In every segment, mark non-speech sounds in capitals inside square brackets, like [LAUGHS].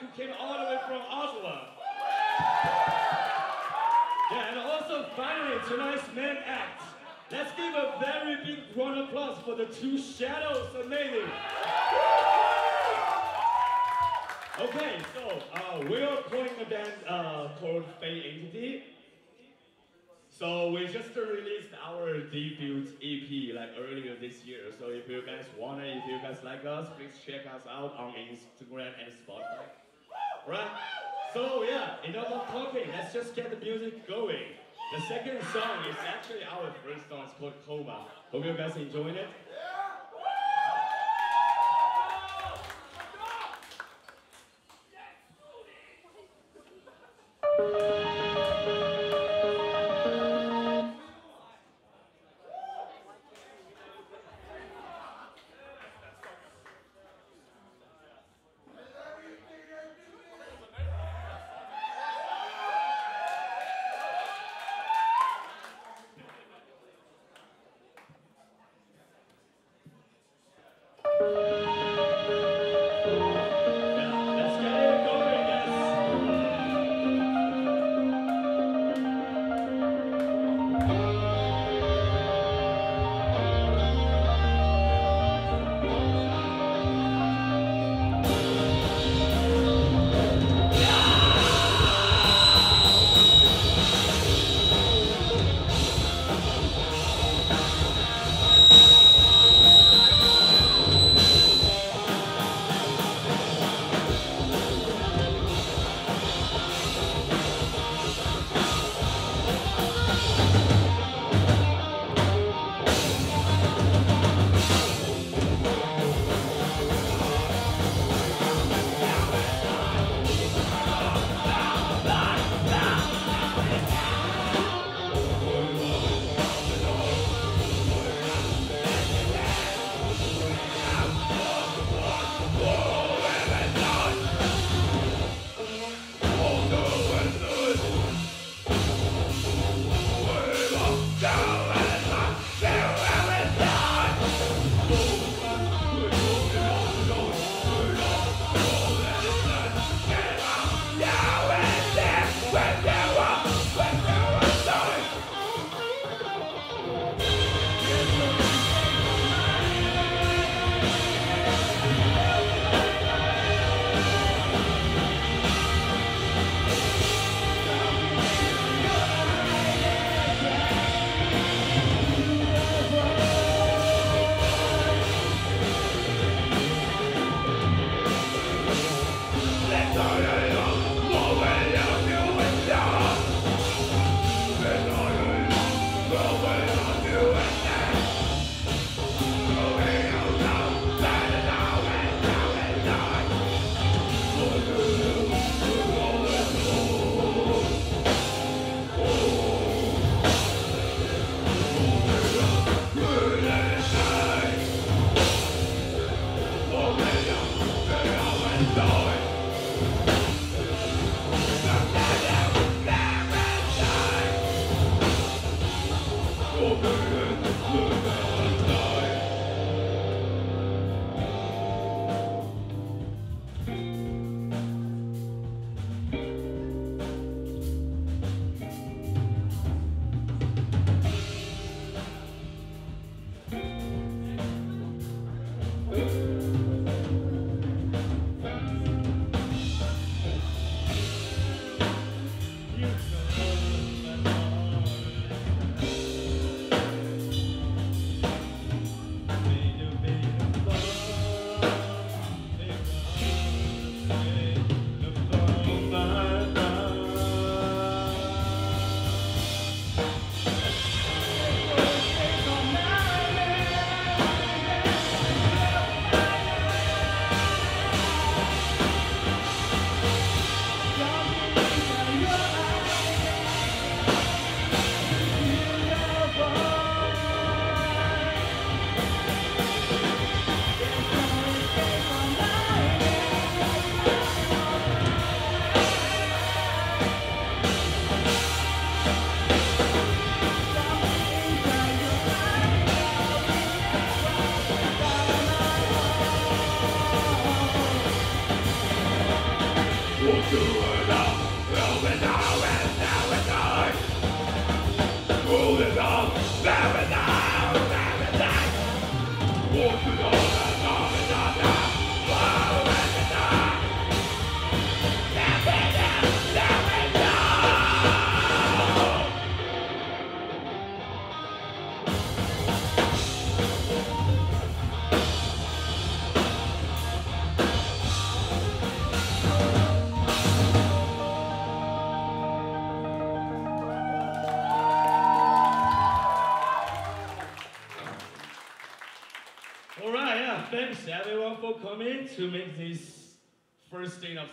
who came all the way from Ottawa. Yeah, and also finally tonight's main act. Let's give a very big round of applause for the 2Shadows. Amazing. Okay, so uh, we are playing a band uh, called Feyn Entity. So we just released our debut EP like earlier this year. So if you guys want it, if you guys like us, please check us out on Instagram and Spotify. Right? So yeah, enough of talking. Let's just get the music going. The second song is actually our first song. It's called Coma. Hope you guys enjoying it.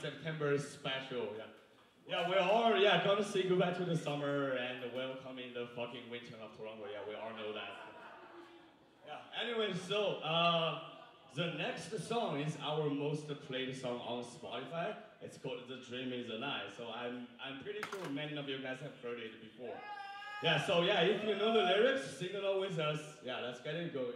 September special. Yeah, yeah, we're yeah gonna say goodbye to the summer and welcoming the fucking winter of Toronto. Yeah, we all know that. Yeah. Anyway, so uh, the next song is our most played song on Spotify. It's called "The Dream Is a Lie." So I'm I'm pretty sure many of you guys have heard it before. Yeah. So yeah, if you know the lyrics, sing along with us. Yeah, let's get it going.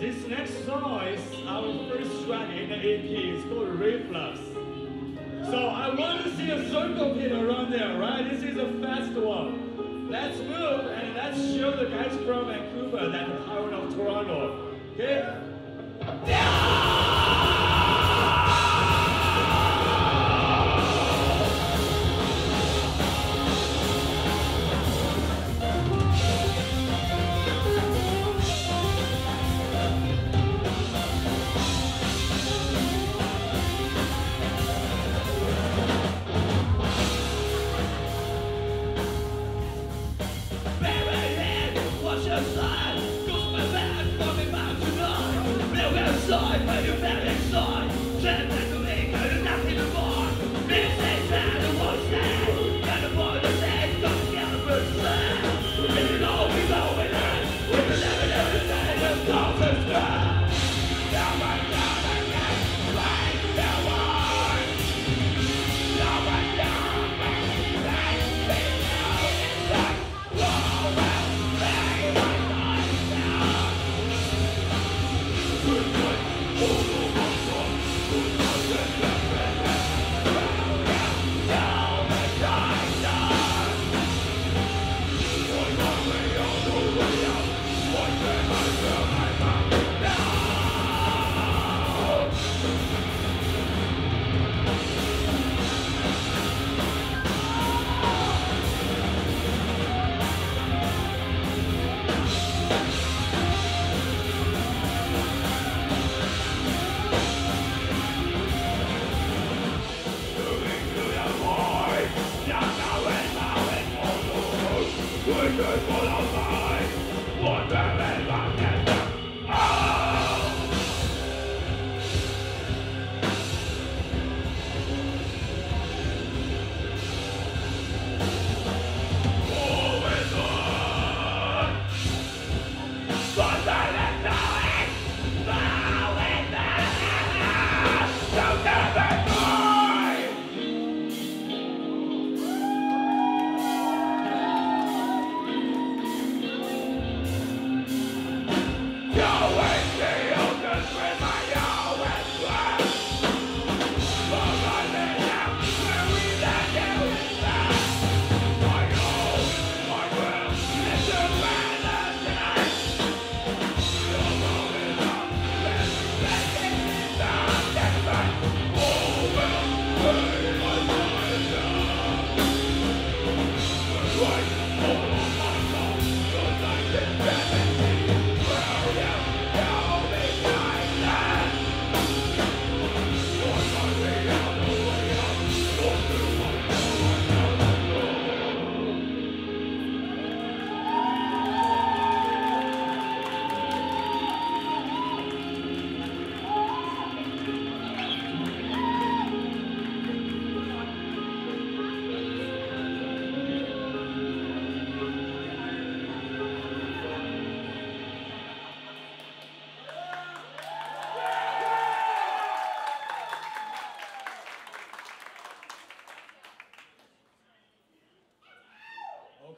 This next song is our first track in the EP. It's called Reflux. So I want to see a circle pit around there, right? This is a fast one. Let's move and let's show the guys from Vancouver that the power of Toronto. Okay?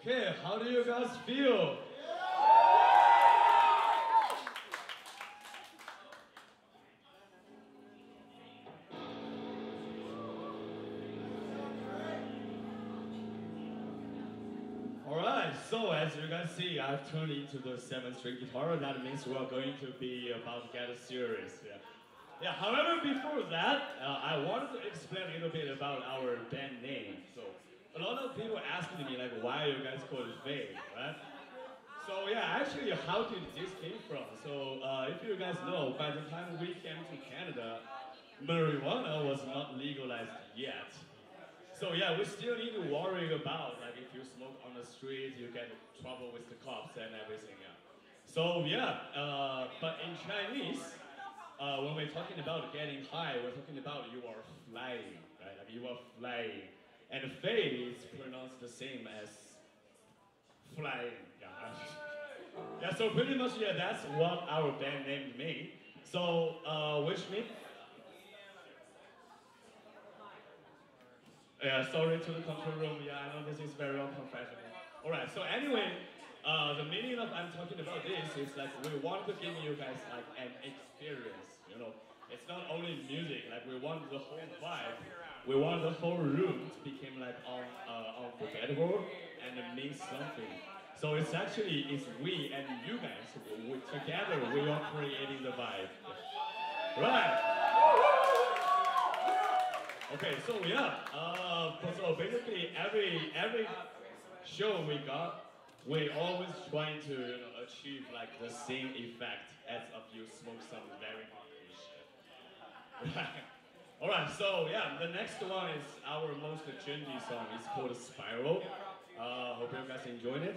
Okay, how do you guys feel? Alright, so as you can see, I've turned into the seven string guitar. That means we're going to be about to get serious. Yeah. Yeah, however, before that, uh, I wanted to explain a little bit about our band name. Lot of people asking me, like, why you guys call it Feyn, right? So, yeah, actually, how did this came from? So, uh, if you guys know, by the time we came to Canada, marijuana was not legalized yet. So, yeah, we still need to worry about, like, if you smoke on the street, you get trouble with the cops and everything, yeah. So, yeah, uh, but in Chinese, uh, when we're talking about getting high, we're talking about you are flying, right? Like you are flying. And Feyn is pronounced the same as flying. Yeah. yeah, so pretty much, yeah, that's what our band named me. So, uh, wish me. Yeah, sorry to the control room. Yeah, I know this is very unprofessional. All right, so anyway, uh, the meaning of I'm talking about this is like we want to give you guys like an experience. You know, it's not only music. Like we want the whole vibe. We want the whole room to become like un, uh, unforgettable and mean something. So it's actually it's we and you guys we, together we are creating the vibe. Right. Okay, so yeah, uh, so basically every every show we got, we always trying to you know, achieve like the same effect as if you smoke some very hot shit. [LAUGHS] Right. All right, so yeah, the next one is our most trendy song. It's called Spiral. Uh, hope you guys enjoyed it.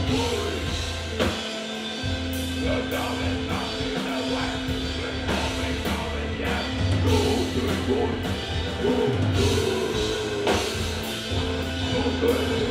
Don't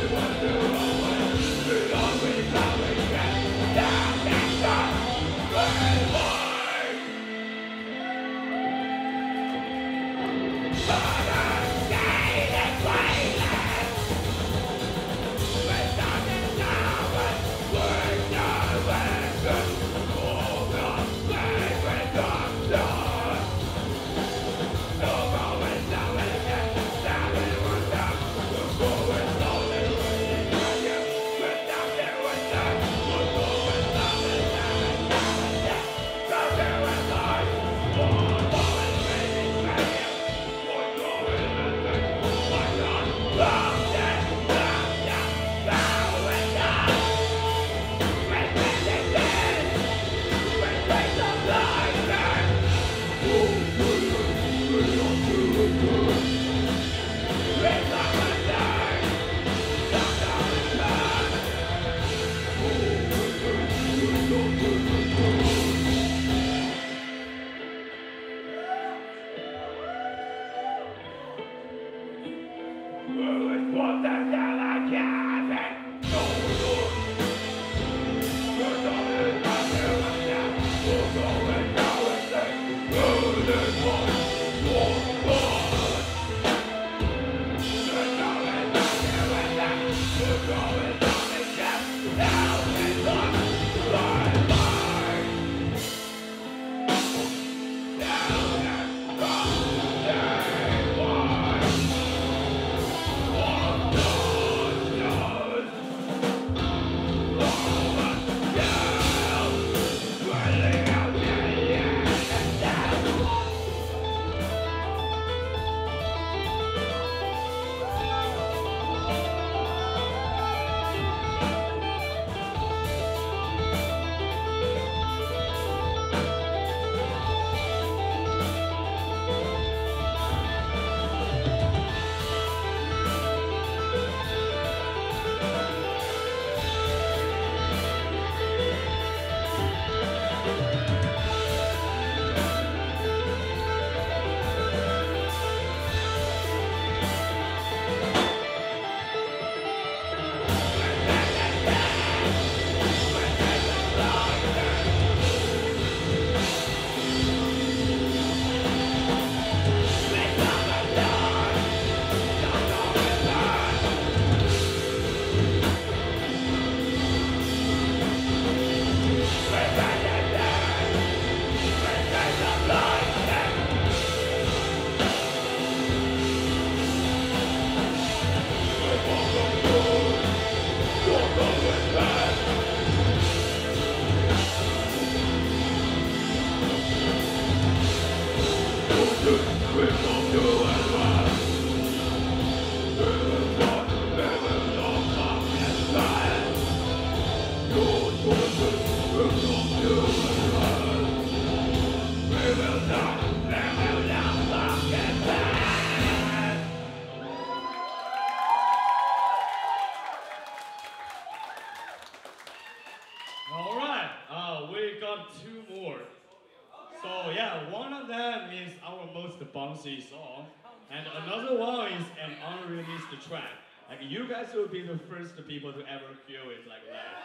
song, and another one is an unreleased track. Like you guys will be the first people to ever hear it like that.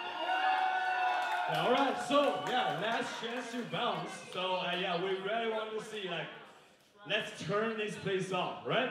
Yeah, all right, so yeah, last chance to bounce. So uh, yeah, we really want to see like, let's turn this place on, right?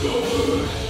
It's over.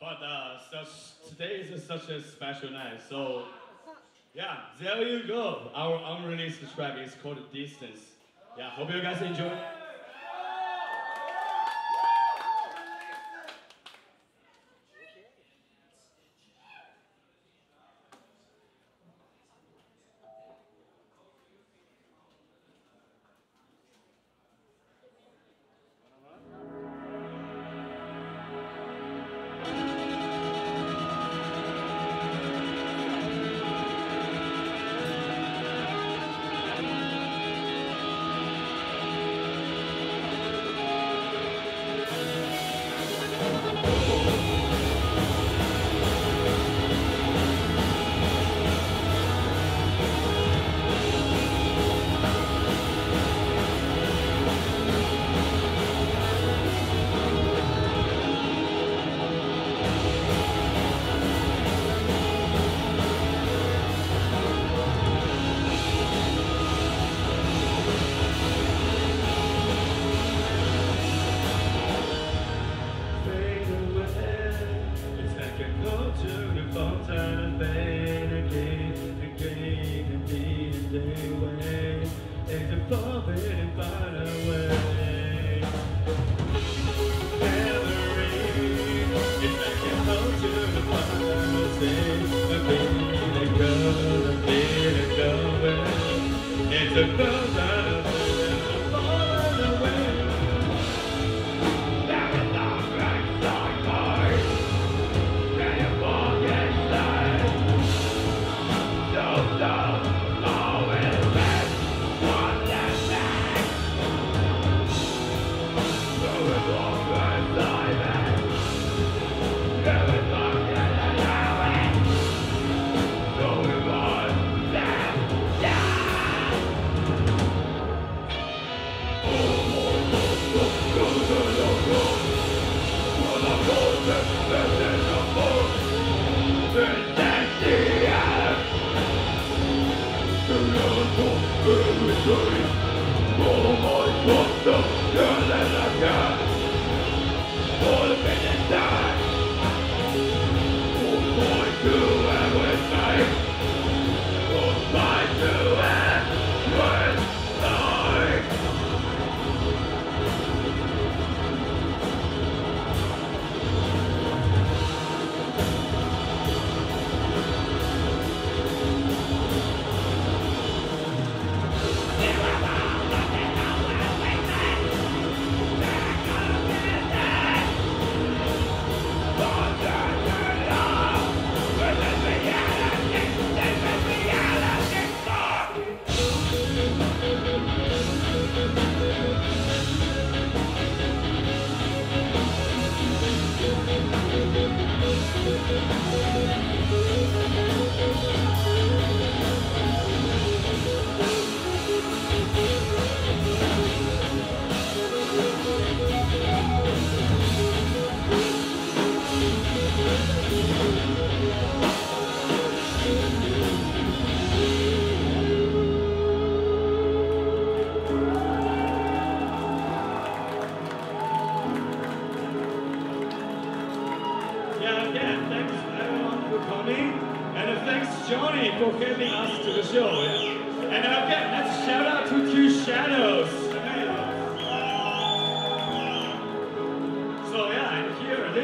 But uh, such today is such a special night. So yeah, there you go. Our unreleased track is called Distance. Yeah, hope you guys enjoy. the bell.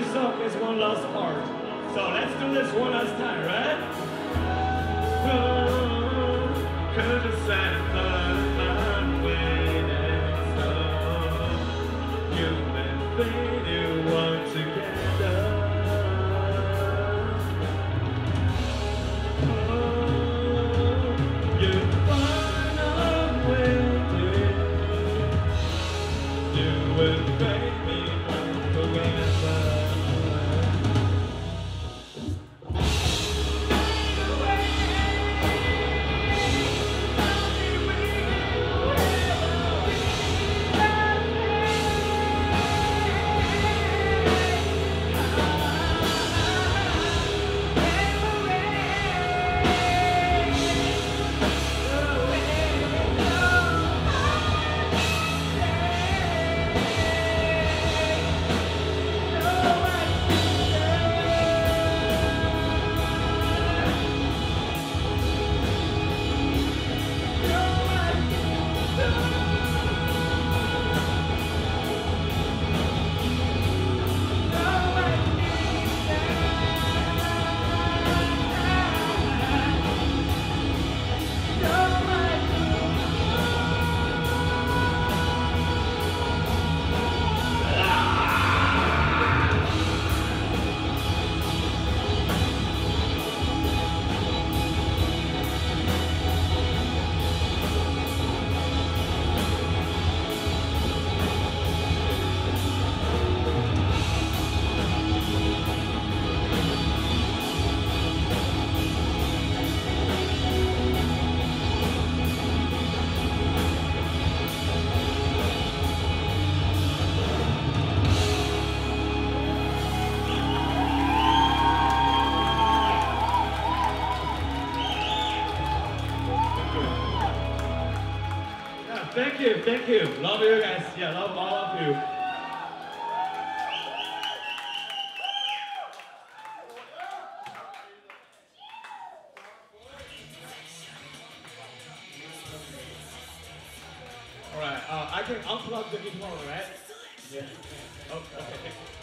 Faded once together. Thank you. Love you guys. Yeah, love all of you. Alright, uh, I can unplug the guitar, right? Yeah. Oh, okay.